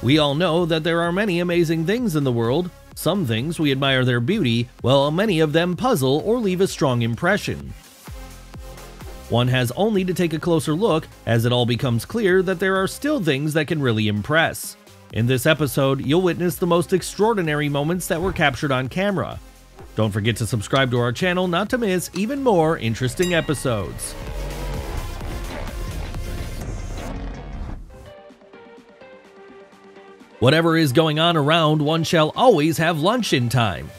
We all know that there are many amazing things in the world. Some things we admire their beauty, while many of them puzzle or leave a strong impression. One has only to take a closer look as it all becomes clear that there are still things that can really impress. In this episode, you'll witness the most extraordinary moments that were captured on camera. Don't forget to subscribe to our channel not to miss even more interesting episodes. Whatever is going on around, one shall always have lunch in time.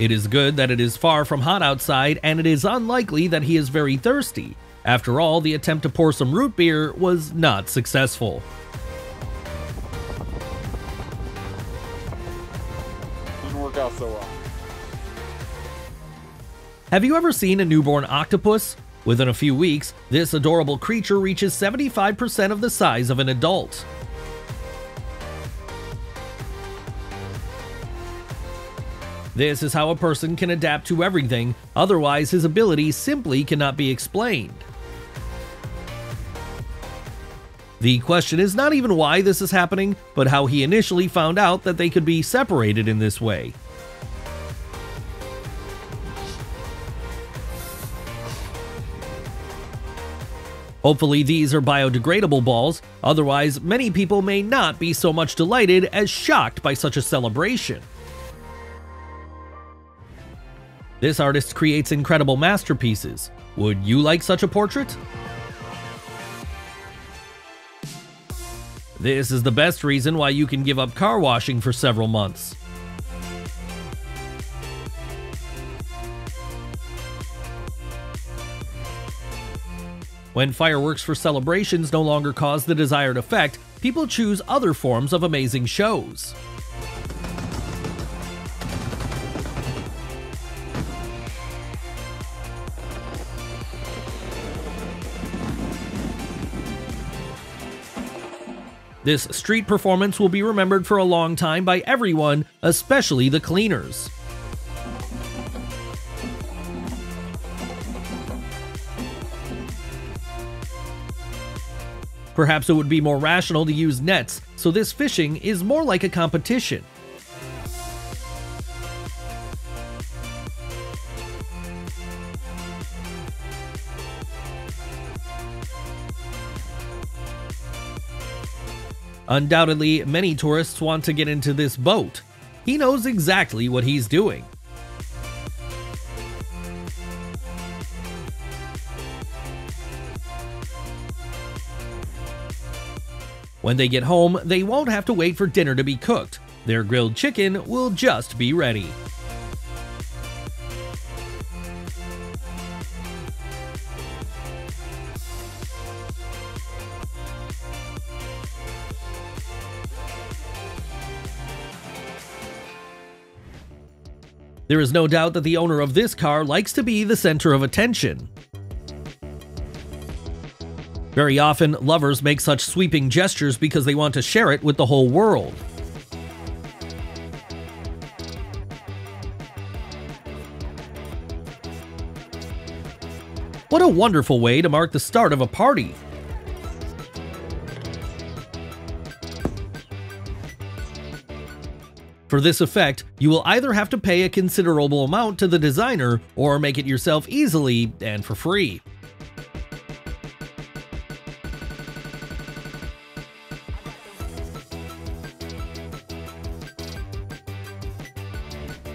It is good that it is far from hot outside, and it is unlikely that he is very thirsty. After all, the attempt to pour some root beer was not successful. So. Have you ever seen a newborn octopus? Within a few weeks, this adorable creature reaches 75% of the size of an adult. This is how a person can adapt to everything, otherwise, his ability simply cannot be explained. The question is not even why this is happening, but how he initially found out that they could be separated in this way. Hopefully, these are biodegradable balls, otherwise, many people may not be so much delighted as shocked by such a celebration. This artist creates incredible masterpieces. Would you like such a portrait? This is the best reason why you can give up car washing for several months. When fireworks for celebrations no longer cause the desired effect, people choose other forms of amazing shows. This street performance will be remembered for a long time by everyone, especially the cleaners. Perhaps it would be more rational to use nets, so this fishing is more like a competition. Undoubtedly, many tourists want to get into this boat. He knows exactly what he's doing. When they get home, they won't have to wait for dinner to be cooked. Their grilled chicken will just be ready. There is no doubt that the owner of this car likes to be the center of attention. Very often, lovers make such sweeping gestures because they want to share it with the whole world. What a wonderful way to mark the start of a party! For this effect, you will either have to pay a considerable amount to the designer or make it yourself easily and for free.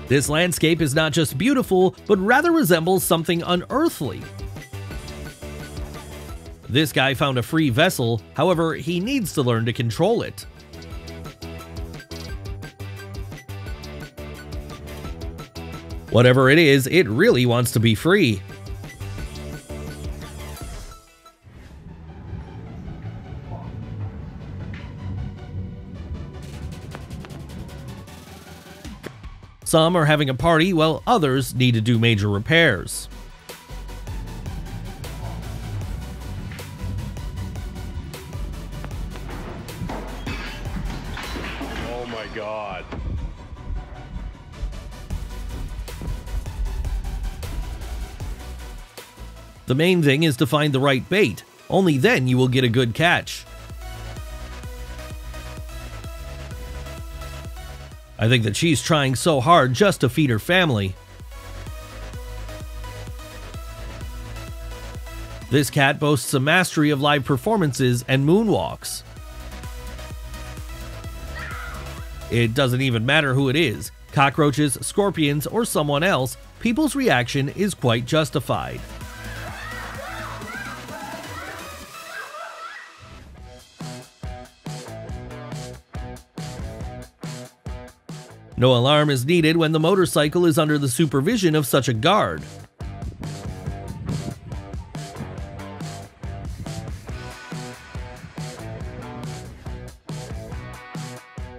This landscape is not just beautiful, but rather resembles something unearthly. This guy found a free vessel, however, he needs to learn to control it. Whatever it is, it really wants to be free. Some are having a party while others need to do major repairs. Oh my god. The main thing is to find the right bait, only then you will get a good catch. I think that she's trying so hard just to feed her family. This cat boasts a mastery of live performances and moonwalks. It doesn't even matter who it is cockroaches, scorpions, or someone else, people's reaction is quite justified. No alarm is needed when the motorcycle is under the supervision of such a guard.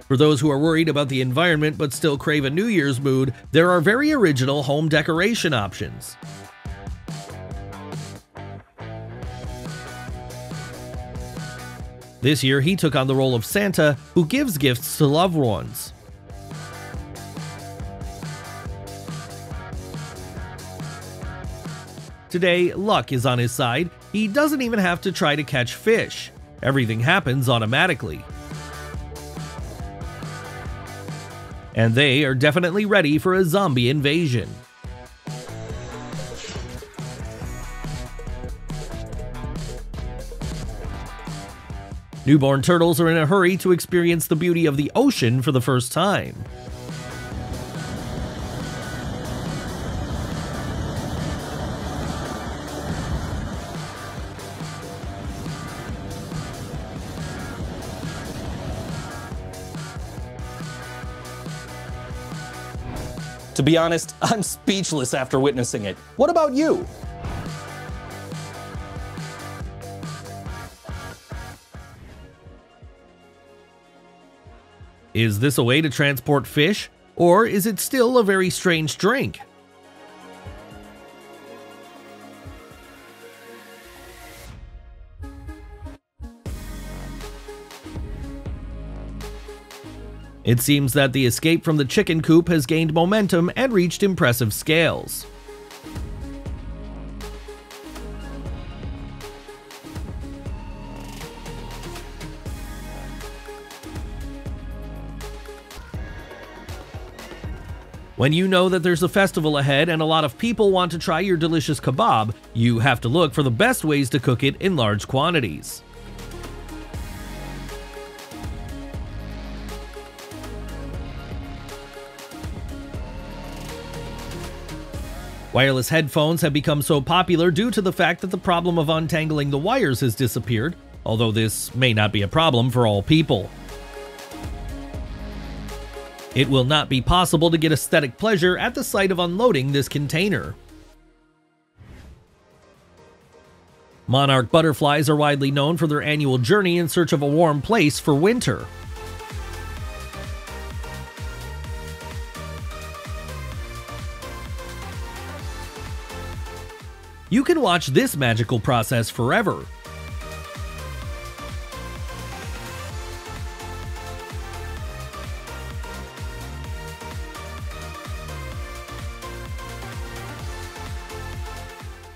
For those who are worried about the environment but still crave a New Year's mood, there are very original home decoration options. This year, he took on the role of Santa, who gives gifts to loved ones. Today, luck is on his side. He doesn't even have to try to catch fish. Everything happens automatically. And they are definitely ready for a zombie invasion. Newborn turtles are in a hurry to experience the beauty of the ocean for the first time. Be honest, I'm speechless after witnessing it. What about you? Is this a way to transport fish, or is it still a very strange drink? It seems that the escape from the chicken coop has gained momentum and reached impressive scales. When you know that there's a festival ahead and a lot of people want to try your delicious kebab, you have to look for the best ways to cook it in large quantities. Wireless headphones have become so popular due to the fact that the problem of untangling the wires has disappeared, although this may not be a problem for all people. It will not be possible to get aesthetic pleasure at the sight of unloading this container. Monarch butterflies are widely known for their annual journey in search of a warm place for winter. You can watch this magical process forever.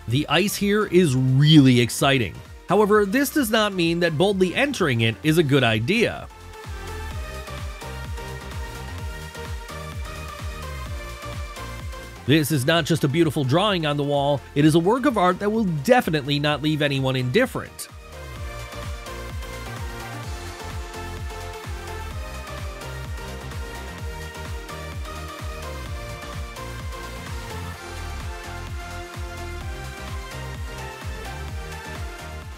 The ice here is really exciting. However, this does not mean that boldly entering it is a good idea. This is not just a beautiful drawing on the wall, it is a work of art that will definitely not leave anyone indifferent.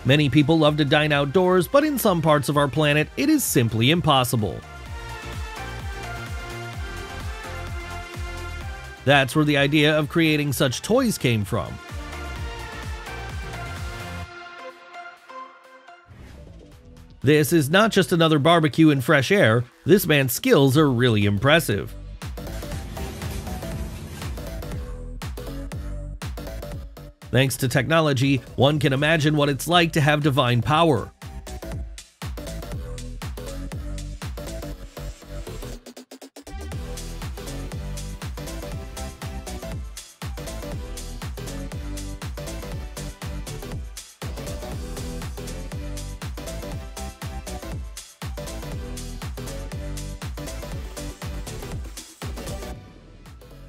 Many people love to dine outdoors, but in some parts of our planet, it is simply impossible. That's where the idea of creating such toys came from. This is not just another barbecue in fresh air, this man's skills are really impressive. Thanks to technology, one can imagine what it's like to have divine power.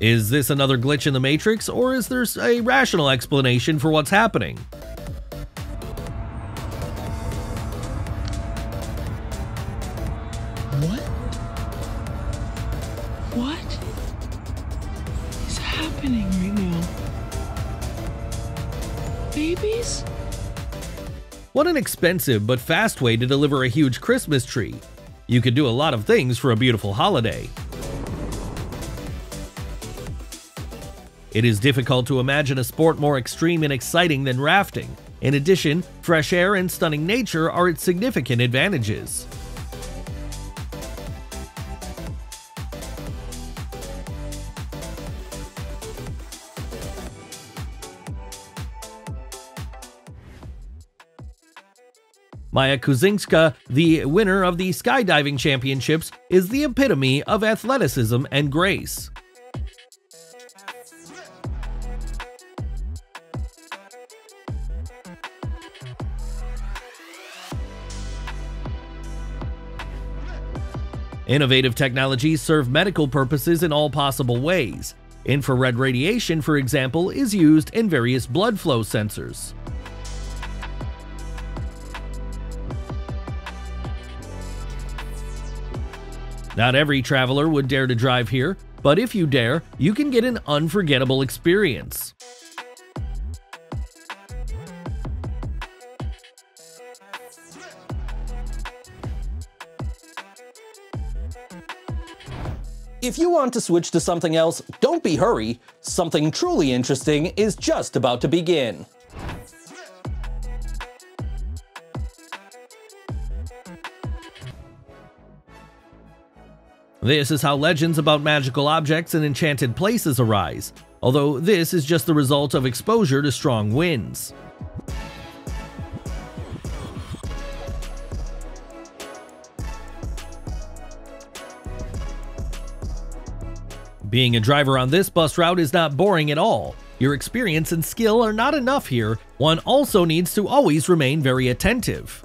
Is this another glitch in the Matrix, or is there a rational explanation for what's happening? What? What is happening right now? Babies? What an expensive but fast way to deliver a huge Christmas tree. You could do a lot of things for a beautiful holiday. It is difficult to imagine a sport more extreme and exciting than rafting. In addition, fresh air and stunning nature are its significant advantages. Maya Kuzynska, the winner of the skydiving championships, is the epitome of athleticism and grace. Innovative technologies serve medical purposes in all possible ways. Infrared radiation, for example, is used in various blood flow sensors. Not every traveler would dare to drive here, but if you dare, you can get an unforgettable experience. If you want to switch to something else, don't be hurry. Something truly interesting is just about to begin. This is how legends about magical objects and enchanted places arise, although this is just the result of exposure to strong winds. Being a driver on this bus route is not boring at all. Your experience and skill are not enough here, one also needs to always remain very attentive.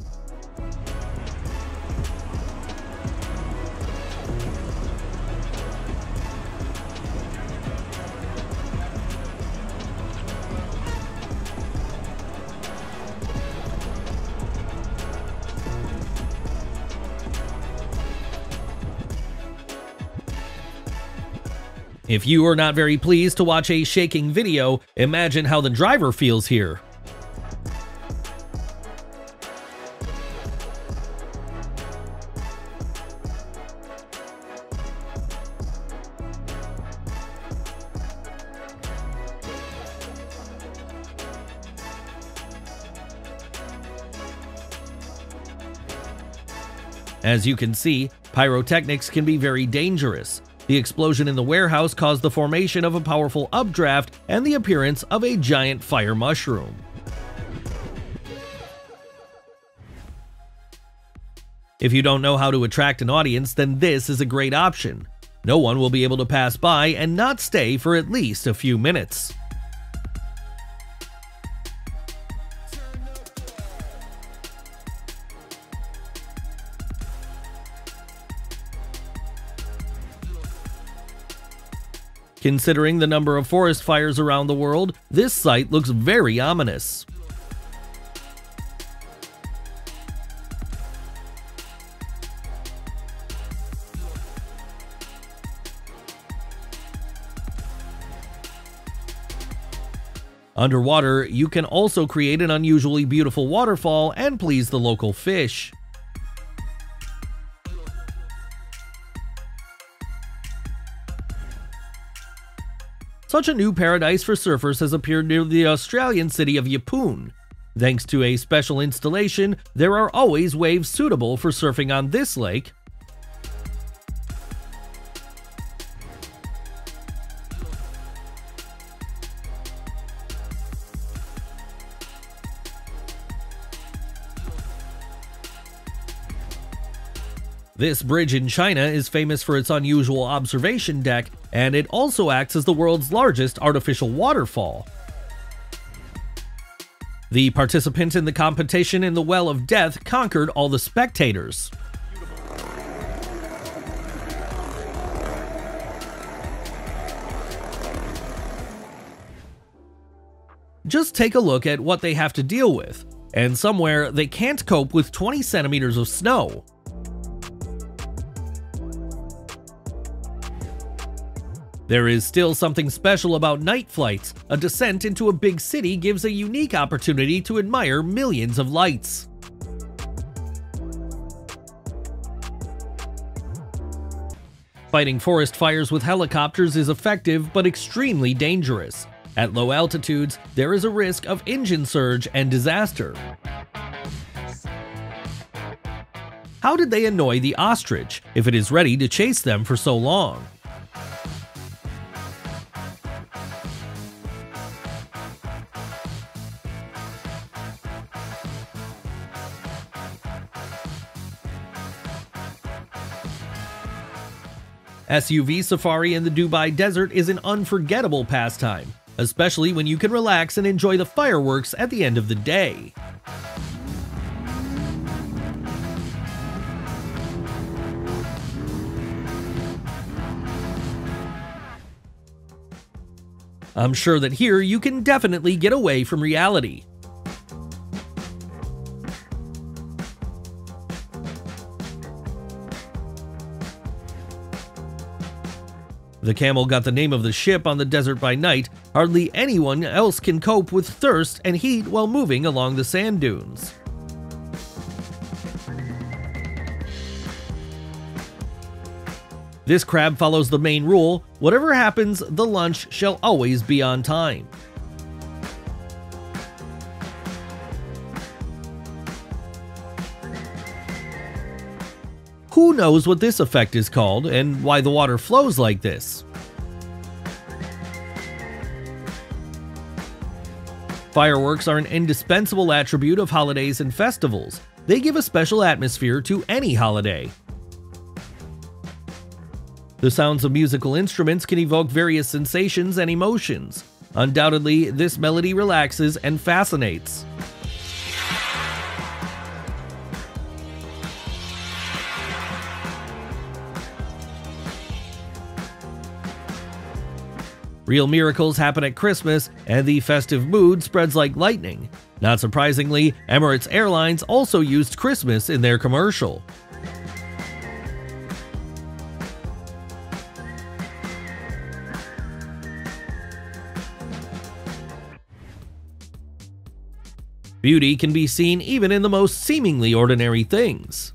If you are not very pleased to watch a shaking video, imagine how the driver feels here. As you can see, pyrotechnics can be very dangerous. The explosion in the warehouse caused the formation of a powerful updraft and the appearance of a giant fire mushroom. If you don't know how to attract an audience, then this is a great option. No one will be able to pass by and not stay for at least a few minutes. Considering the number of forest fires around the world, this site looks very ominous. Underwater, you can also create an unusually beautiful waterfall and please the local fish. Such a new paradise for surfers has appeared near the Australian city of Yeppoon. Thanks to a special installation, there are always waves suitable for surfing on this lake, This bridge in China is famous for its unusual observation deck, and it also acts as the world's largest artificial waterfall. The participant in the competition in the Well of Death conquered all the spectators. Just take a look at what they have to deal with, and somewhere they can't cope with 20 centimeters of snow. There is still something special about night flights. A descent into a big city gives a unique opportunity to admire millions of lights. Fighting forest fires with helicopters is effective but extremely dangerous. At low altitudes, there is a risk of engine surge and disaster. How did they annoy the ostrich if it is ready to chase them for so long? SUV safari in the Dubai desert is an unforgettable pastime, especially when you can relax and enjoy the fireworks at the end of the day. I'm sure that here you can definitely get away from reality. The camel got the name of the ship on the desert by night. Hardly anyone else can cope with thirst and heat while moving along the sand dunes. This crab follows the main rule whatever happens, the lunch shall always be on time. Who knows what this effect is called and why the water flows like this? Fireworks are an indispensable attribute of holidays and festivals. They give a special atmosphere to any holiday. The sounds of musical instruments can evoke various sensations and emotions. Undoubtedly, this melody relaxes and fascinates. Real miracles happen at Christmas, and the festive mood spreads like lightning. Not surprisingly, Emirates Airlines also used Christmas in their commercial. Beauty can be seen even in the most seemingly ordinary things.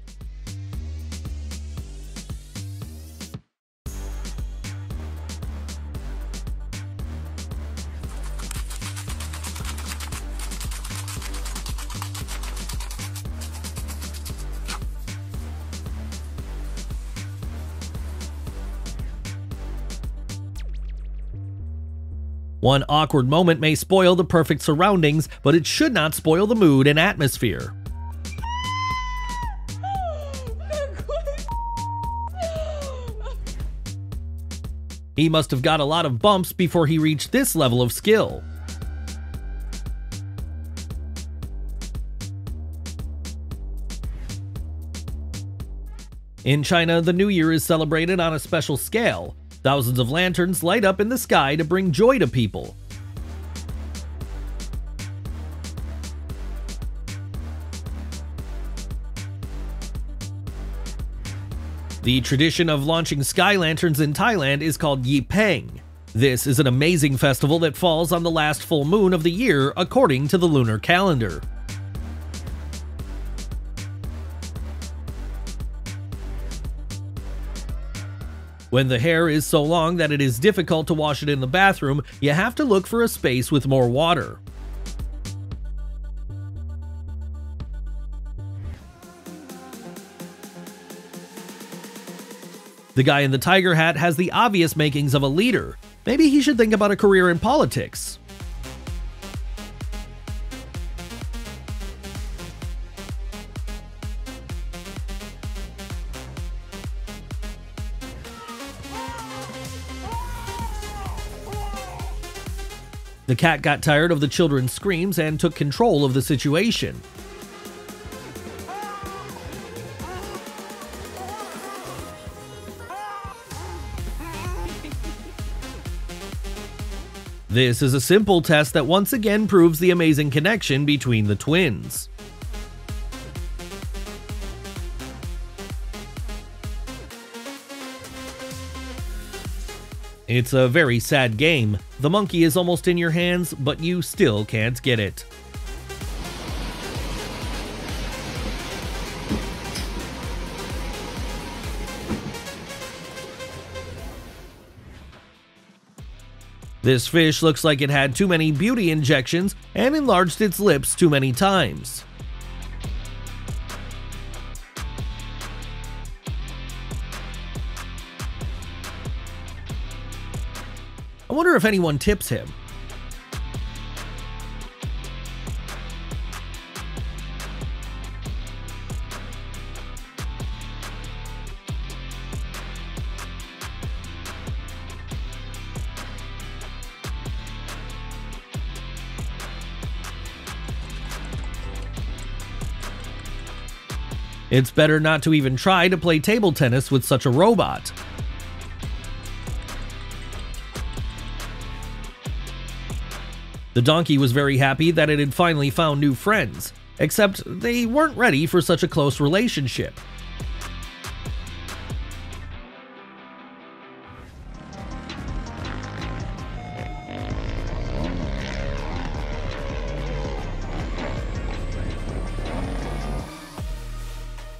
One awkward moment may spoil the perfect surroundings, but it should not spoil the mood and atmosphere. He must have got a lot of bumps before he reached this level of skill. In China, the New Year is celebrated on a special scale. Thousands of lanterns light up in the sky to bring joy to people. The tradition of launching sky lanterns in Thailand is called Yi Peng. This is an amazing festival that falls on the last full moon of the year according to the lunar calendar. When the hair is so long that it is difficult to wash it in the bathroom, you have to look for a space with more water. The guy in the tiger hat has the obvious makings of a leader. Maybe he should think about a career in politics. The cat got tired of the children's screams and took control of the situation. This is a simple test that once again proves the amazing connection between the twins. It's a very sad game. The monkey is almost in your hands, but you still can't get it. This fish looks like it had too many beauty injections and enlarged its lips too many times. I wonder if anyone tips him. It's better not to even try to play table tennis with such a robot. The donkey was very happy that it had finally found new friends, except they weren't ready for such a close relationship.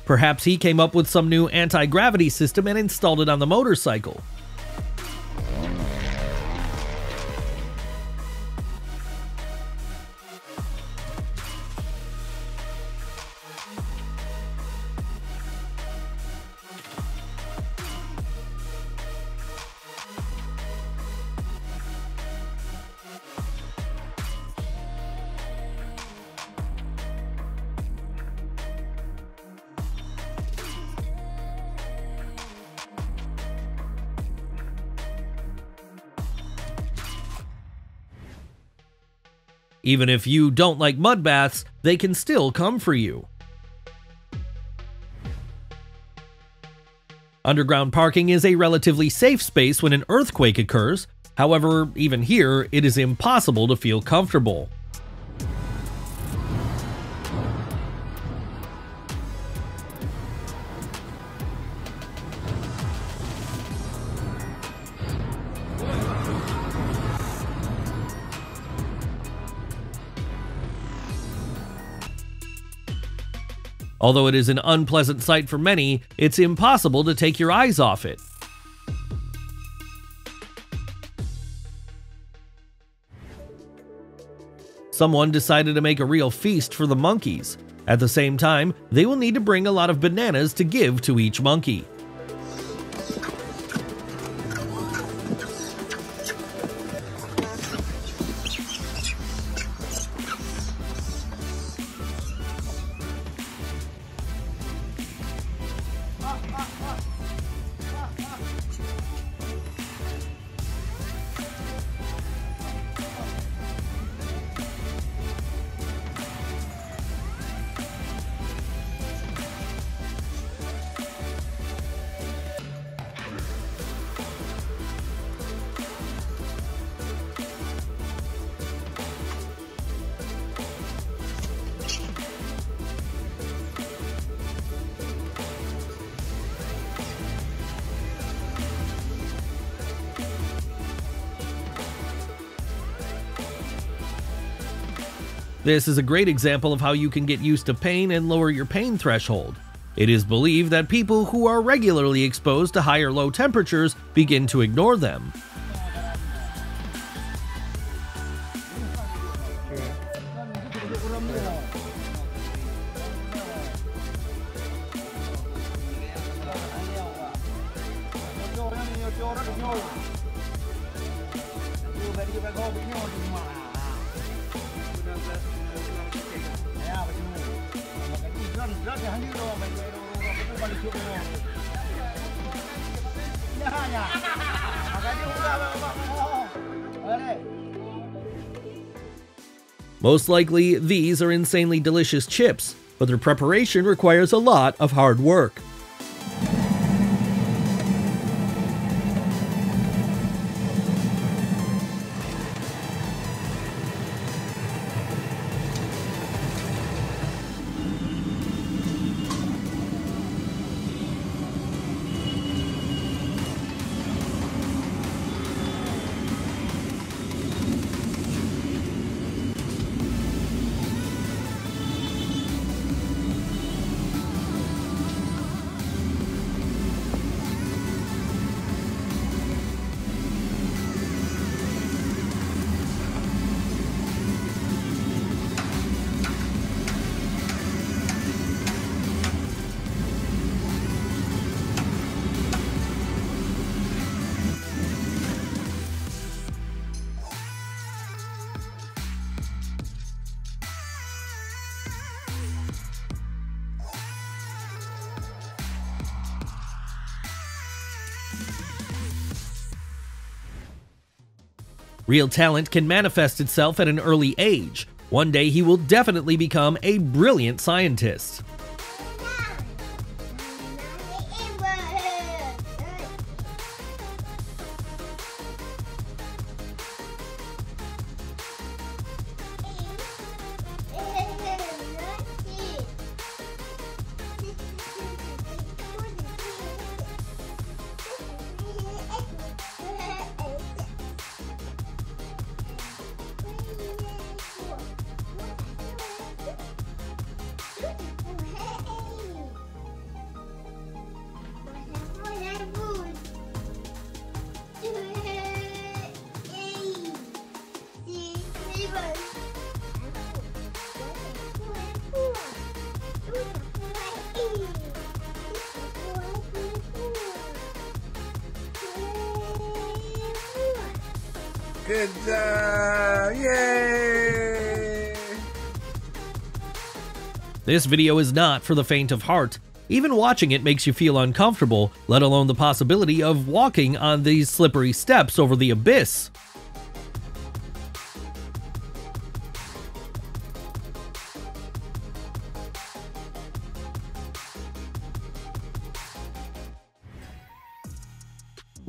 Perhaps he came up with some new anti-gravity system and installed it on the motorcycle. Even if you don't like mud baths, they can still come for you. Underground parking is a relatively safe space when an earthquake occurs, however, even here, it is impossible to feel comfortable. Although it is an unpleasant sight for many, it's impossible to take your eyes off it. Someone decided to make a real feast for the monkeys. At the same time, they will need to bring a lot of bananas to give to each monkey. This is a great example of how you can get used to pain and lower your pain threshold. It is believed that people who are regularly exposed to high or low temperatures begin to ignore them. Most likely, these are insanely delicious chips, but their preparation requires a lot of hard work. Real talent can manifest itself at an early age. One day he will definitely become a brilliant scientist. Good job! Yay! This video is not for the faint of heart. Even watching it makes you feel uncomfortable, let alone the possibility of walking on these slippery steps over the abyss.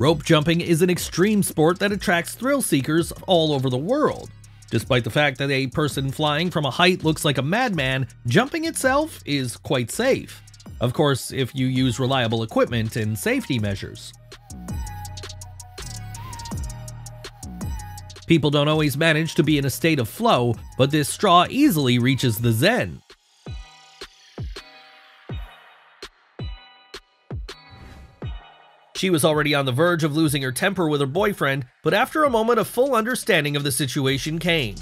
Rope jumping is an extreme sport that attracts thrill seekers all over the world. Despite the fact that a person flying from a height looks like a madman, jumping itself is quite safe. Of course, if you use reliable equipment and safety measures. People don't always manage to be in a state of flow, but this straw easily reaches the zen. She was already on the verge of losing her temper with her boyfriend, but after a moment a full understanding of the situation came.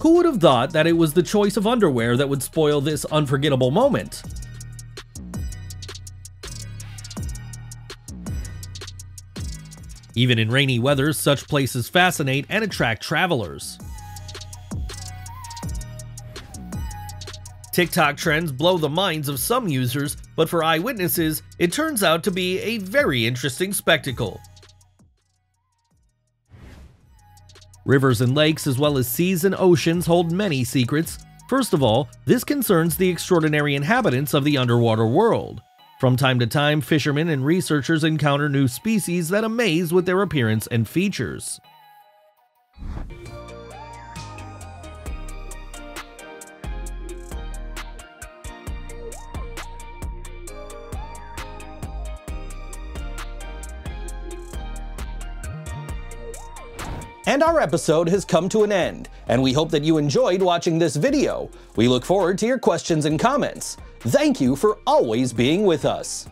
Who would have thought that it was the choice of underwear that would spoil this unforgettable moment? Even in rainy weather, such places fascinate and attract travelers. TikTok trends blow the minds of some users, but for eyewitnesses, it turns out to be a very interesting spectacle. Rivers and lakes, as well as seas and oceans, hold many secrets. First of all, this concerns the extraordinary inhabitants of the underwater world. From time to time, fishermen and researchers encounter new species that amaze with their appearance and features. And our episode has come to an end, and we hope that you enjoyed watching this video. We look forward to your questions and comments. Thank you for always being with us.